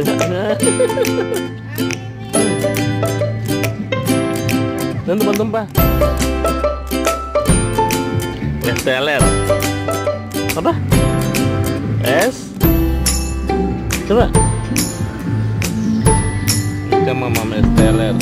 Bisa? Dan tumpah-tumpah. Bestseller. Apa? Es. Coba. Ikan mama bestseller.